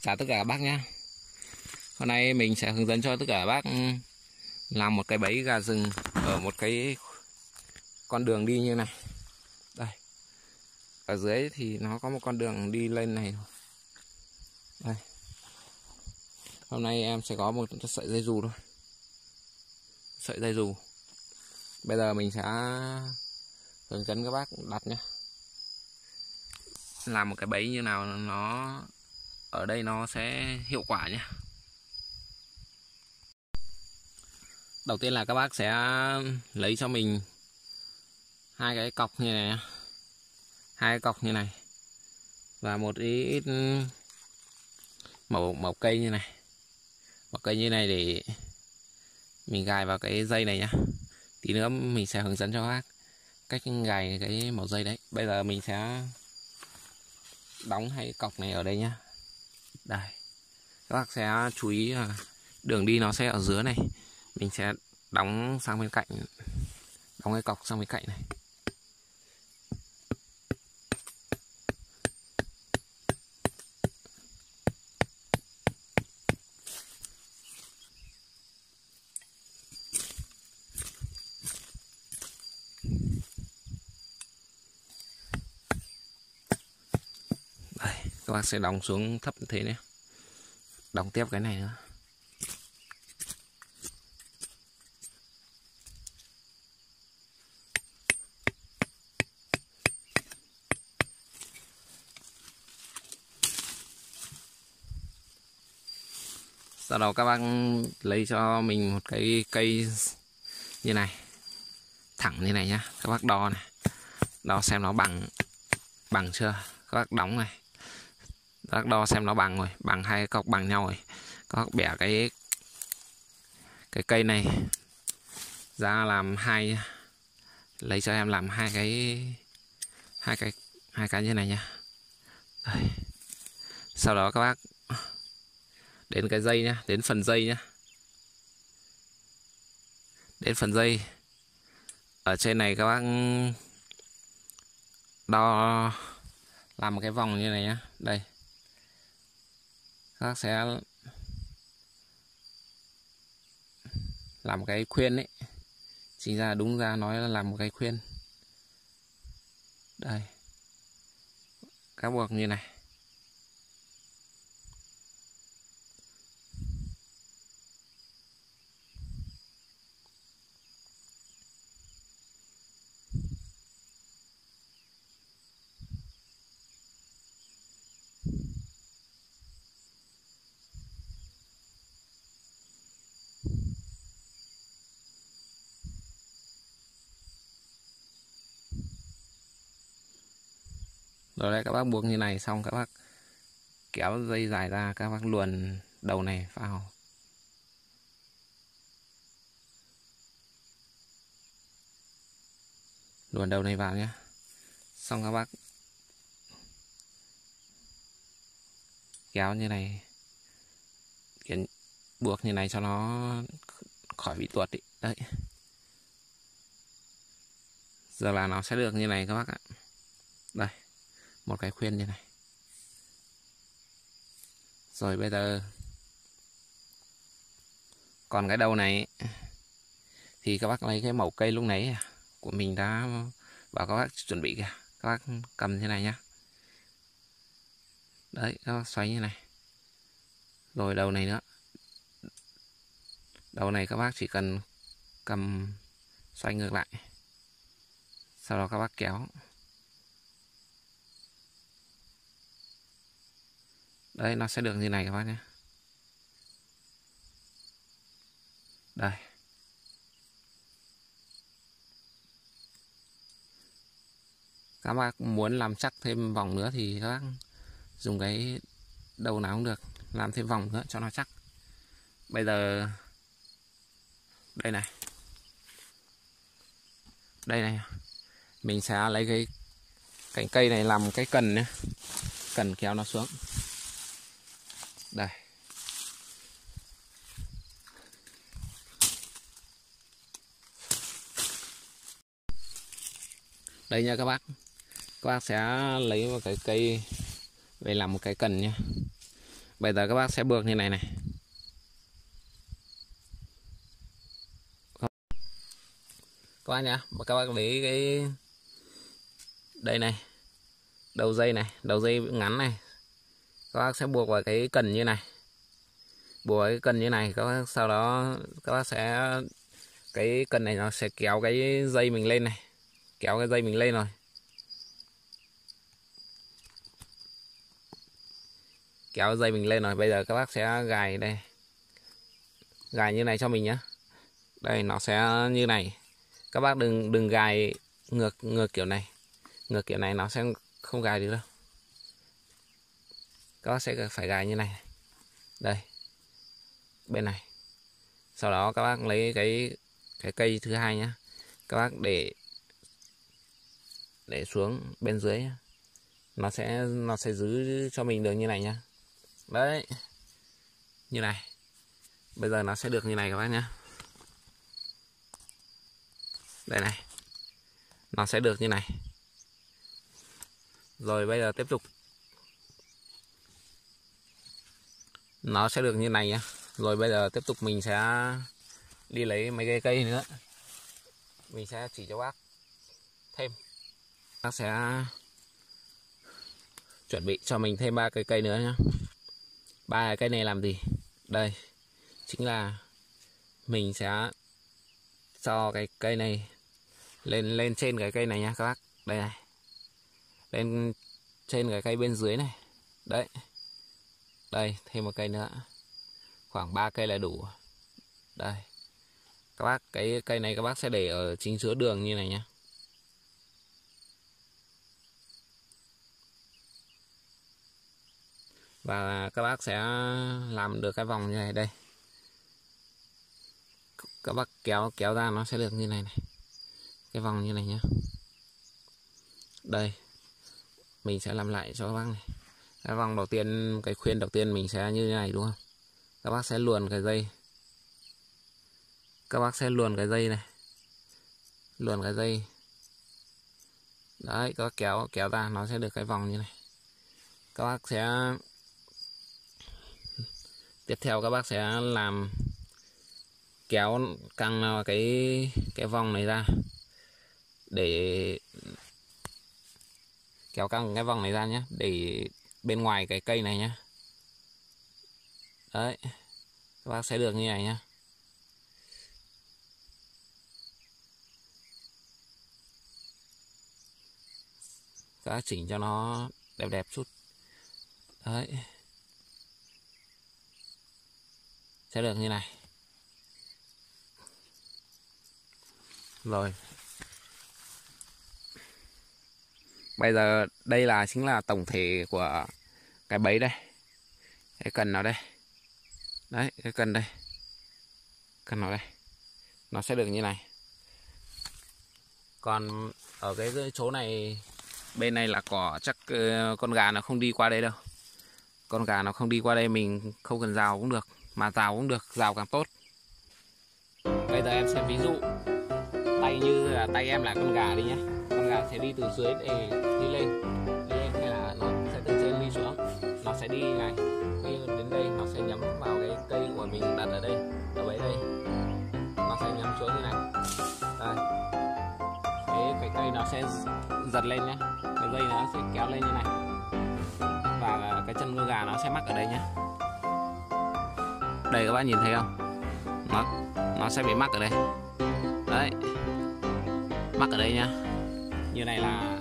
chào tất cả các bác nhé hôm nay mình sẽ hướng dẫn cho tất cả các bác ừ, làm một cái bẫy gà rừng ở một cái con đường đi như này. Đây. Ở dưới thì nó có một con đường đi lên này. Đây. Hôm nay em sẽ có một sợi dây dù thôi. Sợi dây dù. Bây giờ mình sẽ hướng dẫn các bác đặt nhé làm một cái bẫy như nào nó ở đây nó sẽ hiệu quả nhé. Đầu tiên là các bác sẽ lấy cho mình hai cái cọc như này hai cái cọc như này. Và một ít màu màu cây như này. Màu cây như này để mình gài vào cái dây này nhá tí nữa mình sẽ hướng dẫn cho các bác cách gài cái màu dây đấy. Bây giờ mình sẽ đóng hai cọc này ở đây nhá đây. Các bác sẽ chú ý đường đi nó sẽ ở dưới này. Mình sẽ đóng sang bên cạnh đóng cái cọc sang bên cạnh này. Đây, các bác sẽ đóng xuống thấp như thế này đóng tiếp cái này nữa. Sau đó các bác lấy cho mình một cái cây như này. Thẳng như này nhá. Các bác đo này. Đo xem nó bằng bằng chưa? Các bác đóng này các đo xem nó bằng rồi, bằng hai cọc bằng nhau rồi. Các bẻ cái cái cây này. Ra làm hai, lấy cho em làm hai cái hai cái hai cái như này nhá. Đây. sau đó các bác đến cái dây nhá, đến phần dây nhá. Đến phần dây. Ở trên này các bác đo, làm một cái vòng như này nhá. Đây bác sẽ làm cái khuyên ấy. Chính ra đúng ra nói là làm một cái khuyên. Đây. Các buộc như này. Rồi đây các bác buộc như này, xong các bác kéo dây dài ra, các bác luồn đầu này vào. Luồn đầu này vào nhé xong các bác kéo như này kiến buộc như này cho nó khỏi bị tuột ý. đấy. Giờ là nó sẽ được như này các bác ạ. Đây một cái khuyên như này. Rồi bây giờ, còn cái đầu này, thì các bác lấy cái mẩu cây lúc nãy à, của mình đã bảo các bác chuẩn bị kìa. Các bác cầm như này nhá. Đấy, các bác xoay như này. Rồi đầu này nữa. Đầu này các bác chỉ cần cầm, xoay ngược lại. Sau đó các bác kéo. Đây nó sẽ được như này các bác nhé. Đây. Các bác muốn làm chắc thêm vòng nữa thì các bác dùng cái đầu nào cũng được, làm thêm vòng nữa cho nó chắc. Bây giờ, đây này. Đây này. Mình sẽ lấy cái cành cây này làm cái cần nhé. Cần kéo nó xuống đây. Đây nha các bác. Các bác sẽ lấy một cái cây về làm một cái cần nhé bây giờ các bác sẽ buộc như này này. Các bác nhá các bác lấy cái đây này, đầu dây này, đầu dây ngắn này các bác sẽ buộc vào cái cần như này. Buộc cái cần như này, các bác, sau đó các bác sẽ, cái cần này nó sẽ kéo cái dây mình lên này. Kéo cái dây mình lên rồi. Kéo dây mình lên rồi, bây giờ các bác sẽ gài đây. Gài như này cho mình nhé đây, nó sẽ như này. Các bác đừng đừng gài ngược ngược kiểu này. Ngược kiểu này nó sẽ không gài được đâu các bác sẽ phải gài như này. Đây. Bên này. Sau đó các bác lấy cái cái cây thứ hai nhé các bác để để xuống bên dưới nó sẽ nó sẽ giữ cho mình được như này nhá. Đấy. Như này. Bây giờ nó sẽ được như này các bác nhá. Đây này. Nó sẽ được như này. Rồi bây giờ tiếp tục. Nó sẽ được như này nhá. Rồi bây giờ tiếp tục mình sẽ đi lấy mấy cây cây nữa. Mình sẽ chỉ cho bác thêm. Bác sẽ chuẩn bị cho mình thêm ba cây cây nữa nhá. Ba cây này làm gì? Đây, chính là mình sẽ cho cái cây này lên lên trên cái cây này nhá các bác. Đây này. Lên trên cái cây bên dưới này. Đấy đây, thêm một cây nữa. Khoảng 3 cây là đủ. Đây. Các bác, cái cây này các bác sẽ để ở chính giữa đường như này nhé và các bác sẽ làm được cái vòng như này, đây. Các bác kéo kéo ra nó sẽ được như này này. Cái vòng như này nhé đây. Mình sẽ làm lại cho các bác này cái vòng đầu tiên, cái khuyên đầu tiên mình sẽ như thế này, đúng không? Các bác sẽ luồn cái dây. Các bác sẽ luồn cái dây này. Luồn cái dây. Đấy, các bác kéo kéo ra, nó sẽ được cái vòng như này. Các bác sẽ tiếp theo các bác sẽ làm kéo căng cái cái vòng này ra để kéo căng cái vòng này ra nhé, để bên ngoài cái cây này nhé đấy các bác sẽ được như này nhé, các bác chỉnh cho nó đẹp đẹp chút. Đấy. Sẽ được như này. Rồi. Bây giờ đây là, chính là tổng thể của cái bẫy đây. Cái cần nó đây. Đấy, cái cần đây. Cần nó đây. Nó sẽ được như này. Còn ở cái chỗ này, bên này là cỏ chắc ờ, con gà nó không đi qua đây đâu. Con gà nó không đi qua đây, mình không cần rào cũng được, mà rào cũng được, rào càng tốt. Bây giờ em sẽ ví dụ, tay như là tay em là con gà đi nhé sẽ đi từ dưới để đi lên. Đi lên hay là nó sẽ từ trên đi xuống. Nó sẽ đi này. Khi đến đây, nó sẽ nhắm vào cái cây của mình đặt ở đây. Ở đấy đây. Nó sẽ nhắm xuống như này. Đây. Thế cái cây nó sẽ giật lên nhé cái dây nó sẽ kéo lên như này. Và cái chân gà nó sẽ mắc ở đây nhé đây, các bạn nhìn thấy không? Nó nó sẽ bị mắc ở đây. Đấy. Mắc ở đây nhá như này là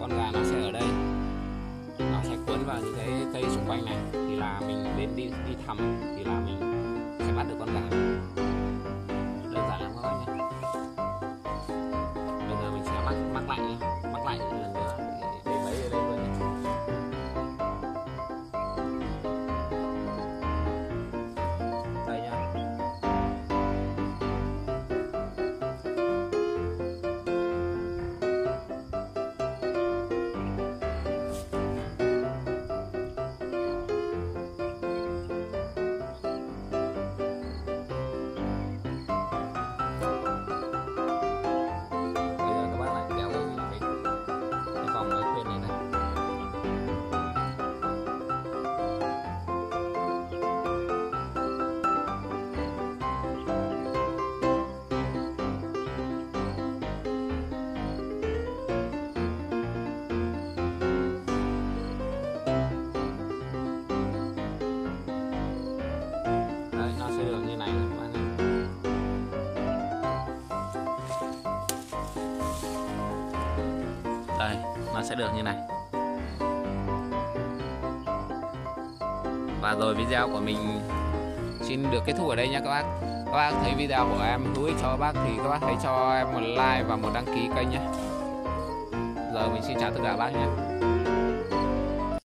con gà nó sẽ ở đây. Nó sẽ cuốn vào những cái cây xung quanh này. Thì là mình đến đi đi thăm, thì là mình sẽ bắt được con gà. Đơn giản lắm các bác nhé. Bây giờ mình sẽ mắc mắc lại mắc lại đây, nó sẽ được như này. Và rồi video của mình, xin được kết thúc ở đây nha các bác. Các bác thấy video của em hữu ích cho các bác thì các bác hãy cho em một like và một đăng ký kênh nhé. Giờ mình xin chào tất cả các bác nhé.